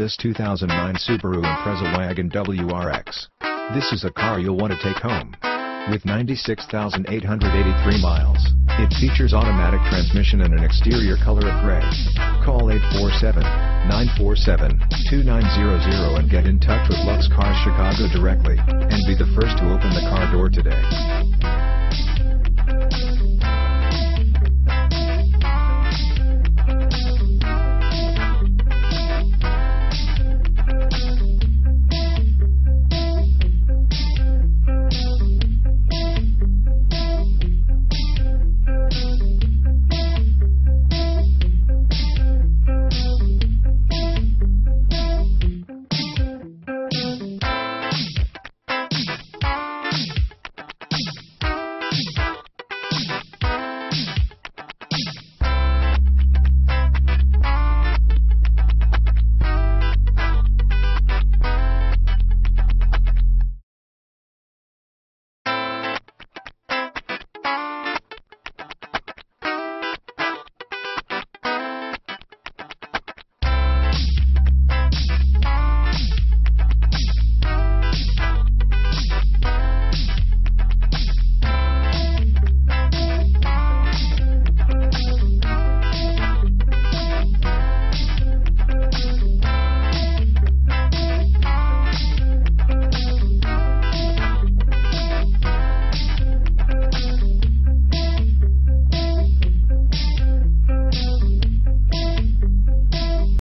This 2009 Subaru Impreza Wagon WRX. This is a car you'll want to take home. With 96,883 miles, it features automatic transmission and an exterior color of gray. Call 847-947-2900 and get in touch with Lux Cars Chicago directly, and be the first to open the car door today.